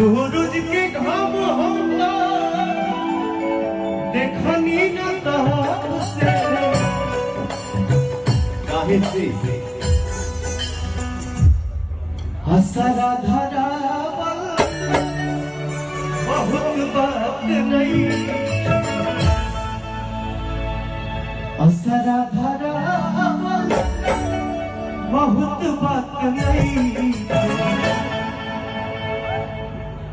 सूरज के घाम हमला देखनी न तहां से काहे से। हसरा धरा बहुत बात नहीं। असरा धरा बहुत बात नहीं।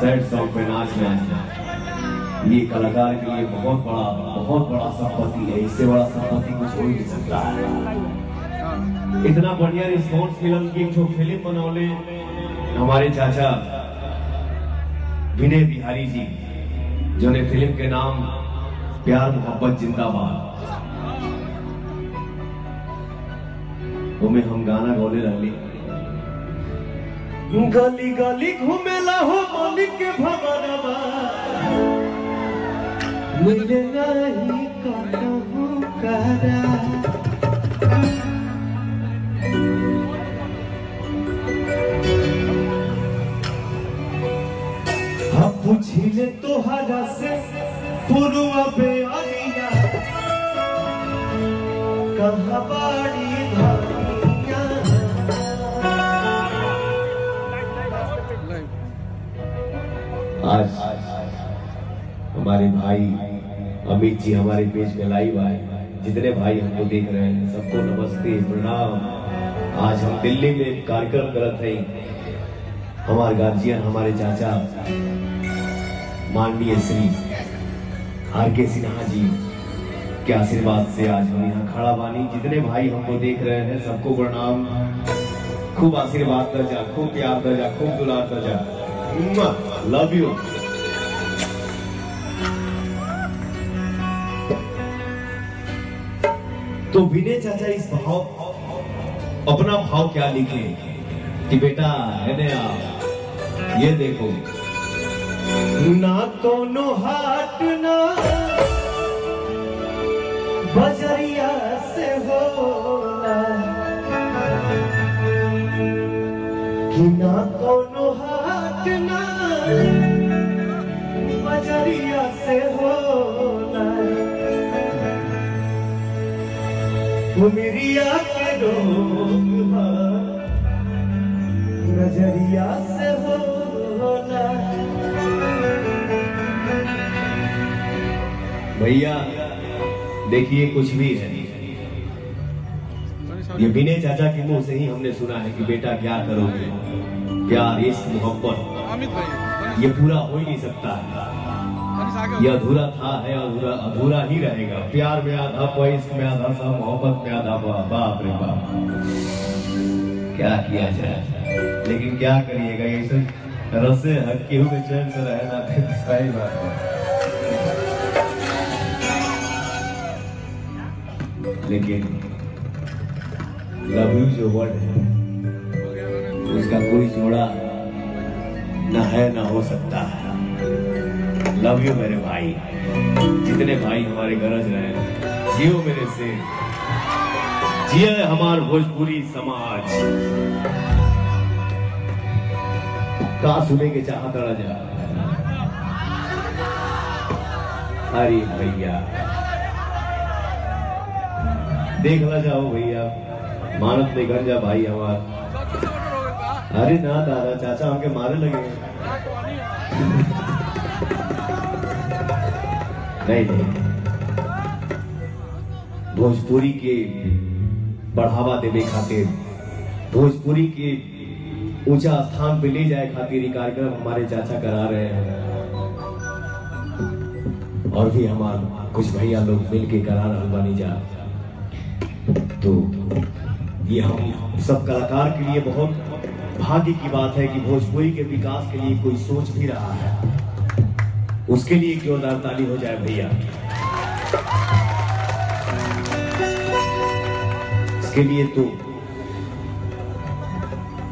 सैड सॉन्ग पे नाच रहे ये कलाकार के लिए बहुत बड़ा बहुत बड़ा संपत्ति है। इससे बड़ा संपत्ति कुछ हो ही नहीं सकता है। इतना बढ़िया रिस्पॉन्स फ़िल्म की जो फ़िल्म बनौले हमारे चाचा, विनय बिहारी जी जो ने फ़िल्म के नाम प्यार, मोहब्बत, जिंदाबाद। में हम गाना गौले रहली गली गली घूमेला हो मालिक के करा हम पूछिले तोहरा से पुरुआ बाड़ी अमित जी हमारे पेज पे लाइव आए। जितने भाई हमको देख रहे हैं, सबको नमस्ते, प्रणाम। आज हम दिल्ली में एक कार्यक्रम करत हैं। हमारे गार्जियन, हमारे चाचा, माननीय श्री आर के सिन्हा जी, के आशीर्वाद से आज हम यहाँ खड़ा बानी। जितने भाई हमको देख रहे हैं, सबको प्रणाम। खूब आशीर्वाद दर्जा, खूब प्यार दर्जा, खूब दुलार दर्जा। लव यू तो विनय चाचा इस भाव, अपना भाव क्या लिखे? कि बेटा, है ने ये देखो। ना कोनो हाट ना बजरिया से होला कि ना कोनो हाट ना बजरिया से होला उमरिया के रोग नज़रिया से भैया देखिए कुछ भी है। ये बिने चाचा के मुँह से ही हमने सुना है कि बेटा क्या करोगे? प्यार इश्क मोहब्बत। ये पूरा हो ही नहीं सकता। है ये अधूरा था, है अधूरा अधूरा ही रहेगा। प्यार में आधा पा इश्क में आधा, सा मोहब्बत में आधा पा बाप रे बाप। क्या किया जाए? लेकिन क्या करिएगा, ये सब रसे हटके हुए चैन से रहना फिर सही बात है। लेकिन लव यू जो वर्ड है, उसका कोई जोड़ा न है, न हो सकता है। लव यू मेरे भाई। जितने भाई हमारे गरज रहे जियो मेरे से। जिए हमार भोजपुरी समाज। का सुने के चाहत रह जा। अरे भैया। देख ला जाओ भैया। मानत में गंजा भाई हमार। अरे ना दादा, चाचा हमके मारे लगे। नहीं नहीं। भोजपुरी के बढ़ावा देवे खातिर, भोजपुरी के ऊँचा स्थान पे ले जाए खातिर ये कार्यक्रम हमारे चाचा करा रहे हैं। और भी हमारे कुछ भैया लोग मिल के करा रहा बानी जा। तो ये हम सब कलाकार के लिए बहुत भाग्य की बात है कि भोजपुरी के विकास के लिए कोई सोच भी रहा है। उसके लिए जोरदार ताली हो जाए भैया? इसके लिए तो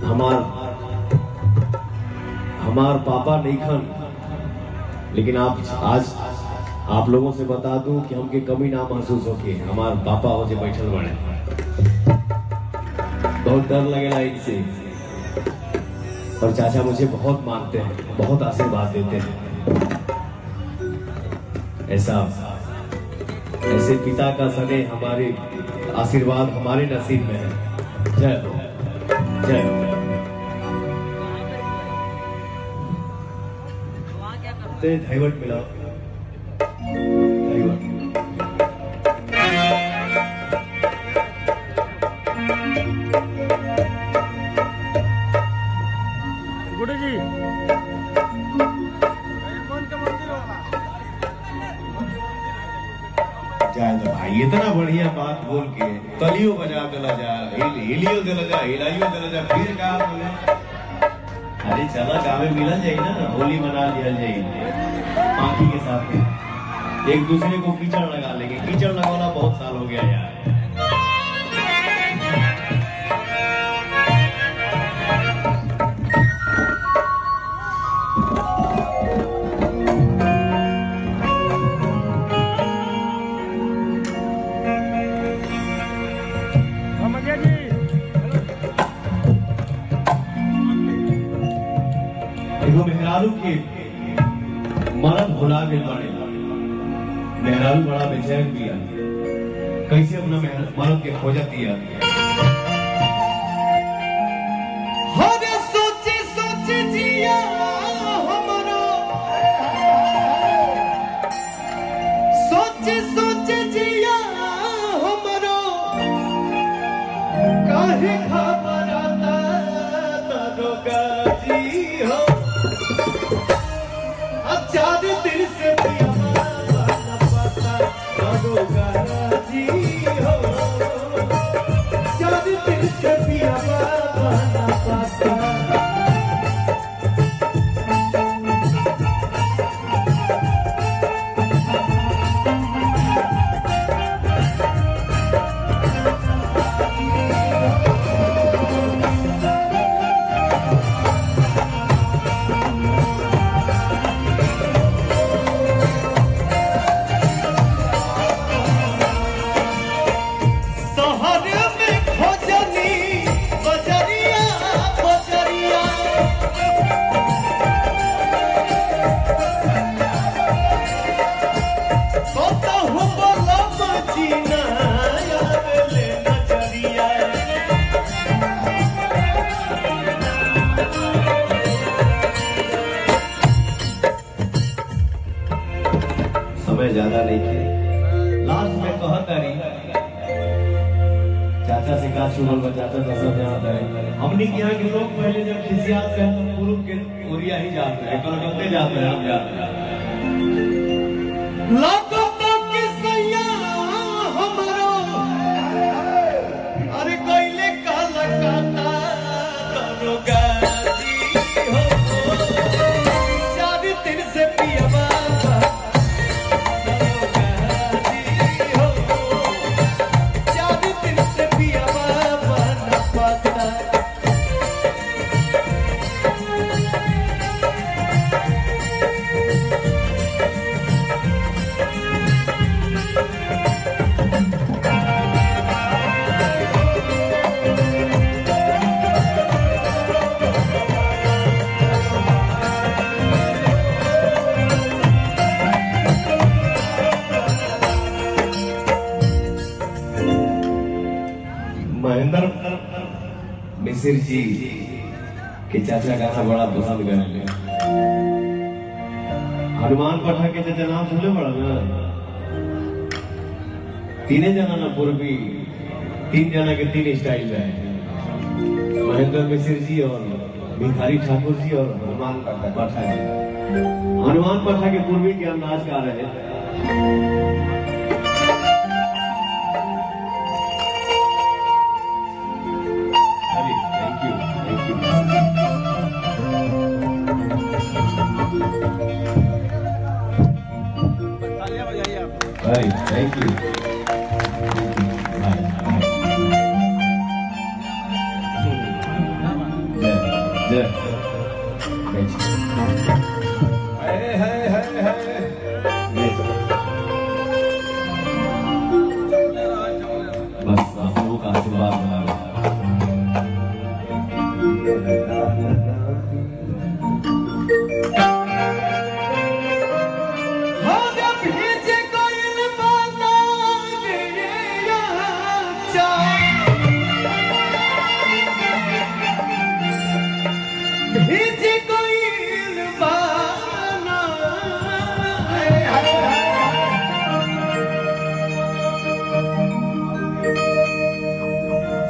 हमार हमार पापा नहीं खन। लेकिन आप, आज आप लोगों से बता दूँ कि हमके कमी ना महसूस होके हमार पापा हो जे बैठल बड़े बहुत डर लगेला इनसे। और चाचा मुझे बहुत मानते हैं, बहुत आशीर्वाद देते हैं। ऐसा। ऐसे पिता का सने हमारे आशीर्वाद हमारे नसीब में है। जय हो। जय हो। ते ढाईवट मिलाओ दिला जा हिलाइयो दिला जा फिर का बोले अरे चला कामे मिलल जाए ना होली मना लिया जाए आंखी के साथ एक दूसरे को कीचड़ लगा लेंगे कीचड़ लगाना बहुत साल हो गया यार मेहरारू के मरद भुला गए बड़े मेहरारू बड़ा बेचैन दिया कैसे अपना मरद के खोजत दिया सोचे सोचे जिया सोचे Baba समय ज़्यादा नहीं थे। लास्ट में कह तारी चाचा से का शुरू होगा चाचा जाना था हमने के यहाँ के लोग पहले जब खिसियात से तो पूर्व के ओरिया ही जाते हैं कलकत्ते जाते हैं। हम जाते हैं। महेंद्र जी, कि चाचा गाना बड़ा पसंद करेंगे हनुमान पठा के चाचा नाम सुनले बड़ा ना। तीने जना ना पूर्वी, तीन जना के तीन स्टाइल रहे महेंद्र मिश्र जी और भिखारी ठाकुर जी और हनुमान पठा हनुमान पठा के पूर्वी के अंदाज गा रहे। अरे थैंक यू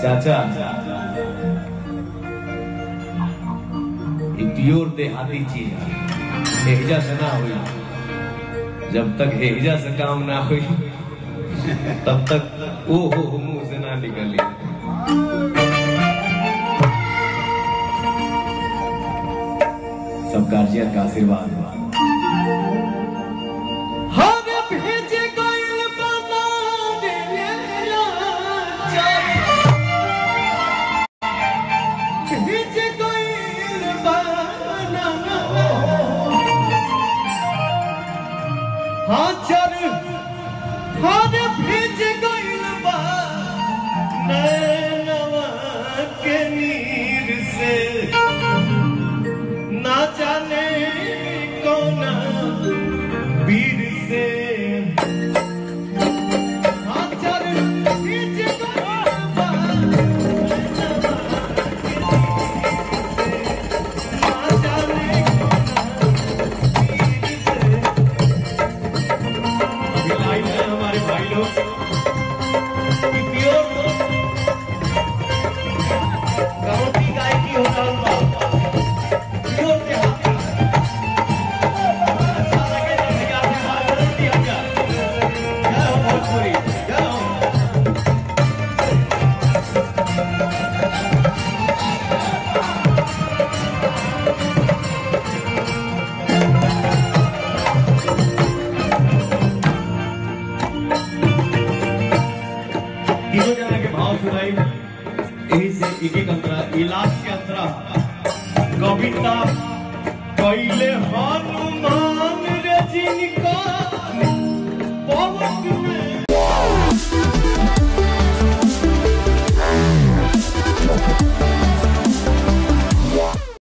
चाचा ये प्योर देहाती चीज़ है। एहजा से ना हुई। जब तक हेजा से काम ना हुई, तब तक ओ हो हो मुँह से ना निकली। सब गार्जियन का आशीर्वाद हुआ कविता कैले हनुमान रे जिनका